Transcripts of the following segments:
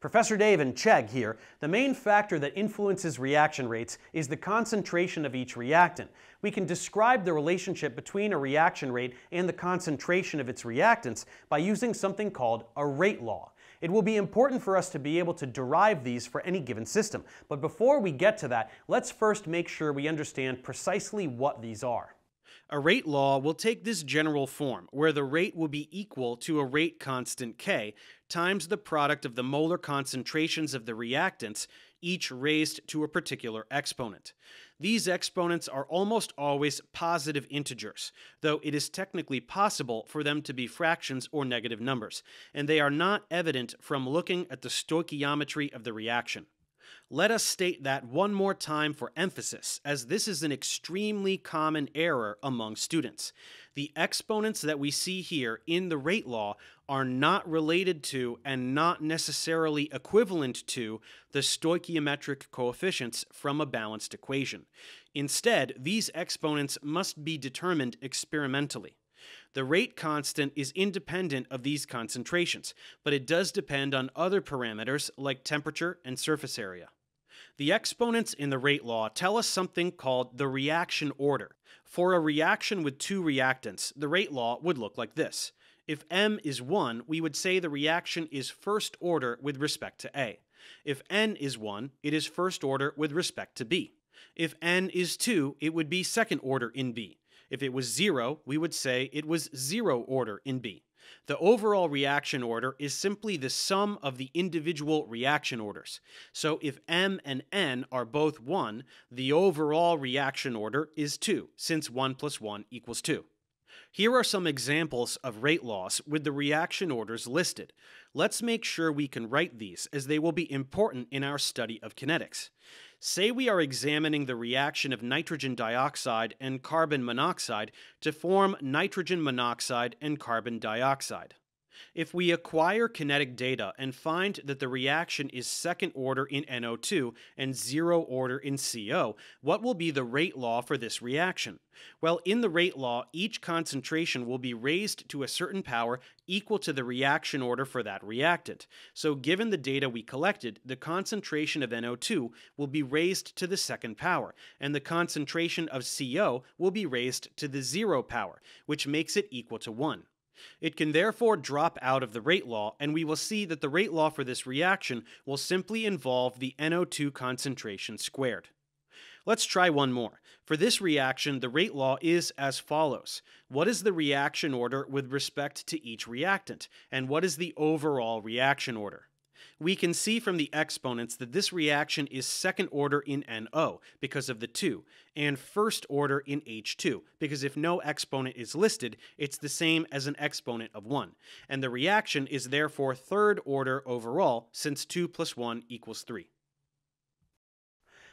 Professor Dave and Chegg here. The main factor that influences reaction rates is the concentration of each reactant. We can describe the relationship between a reaction rate and the concentration of its reactants by using something called a rate law. It will be important for us to be able to derive these for any given system. But before we get to that, let's first make sure we understand precisely what these are. A rate law will take this general form, where the rate will be equal to a rate constant K times the product of the molar concentrations of the reactants, each raised to a particular exponent. These exponents are almost always positive integers, though it is technically possible for them to be fractions or negative numbers, and they are not evident from looking at the stoichiometry of the reaction. Let us state that one more time for emphasis, as this is an extremely common error among students. The exponents that we see here in the rate law are not related to and not necessarily equivalent to the stoichiometric coefficients from a balanced equation. Instead, these exponents must be determined experimentally. The rate constant is independent of these concentrations, but it does depend on other parameters like temperature and surface area. The exponents in the rate law tell us something called the reaction order. For a reaction with two reactants, the rate law would look like this. If M is 1, we would say the reaction is first order with respect to A. If N is 1, it is first order with respect to B. If N is 2, it would be second order in B. If it was 0, we would say it was zero order in B. The overall reaction order is simply the sum of the individual reaction orders. So if M and N are both 1, the overall reaction order is 2, since 1 plus 1 equals 2. Here are some examples of rate laws with the reaction orders listed. Let's make sure we can write these as they will be important in our study of kinetics. Say we are examining the reaction of nitrogen dioxide and carbon monoxide to form nitrogen monoxide and carbon dioxide. If we acquire kinetic data and find that the reaction is second order in NO2 and zero order in CO, what will be the rate law for this reaction? Well, in the rate law, each concentration will be raised to a certain power equal to the reaction order for that reactant. So given the data we collected, the concentration of NO2 will be raised to the second power, and the concentration of CO will be raised to the zero power, which makes it equal to 1. It can therefore drop out of the rate law, and we will see that the rate law for this reaction will simply involve the NO2 concentration squared. Let's try one more. For this reaction, the rate law is as follows. What is the reaction order with respect to each reactant, and what is the overall reaction order? We can see from the exponents that this reaction is second order in NO because of the 2, and first order in H2 because if no exponent is listed, it's the same as an exponent of 1, and the reaction is therefore third order overall since 2 plus 1 equals 3.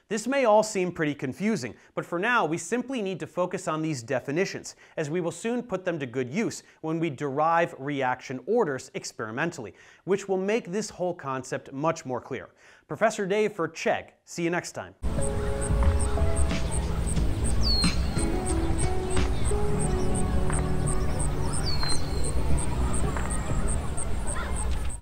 This may all seem pretty confusing, but for now we simply need to focus on these definitions, as we will soon put them to good use when we derive reaction orders experimentally, which will make this whole concept much more clear. Professor Dave for Chegg. See you next time.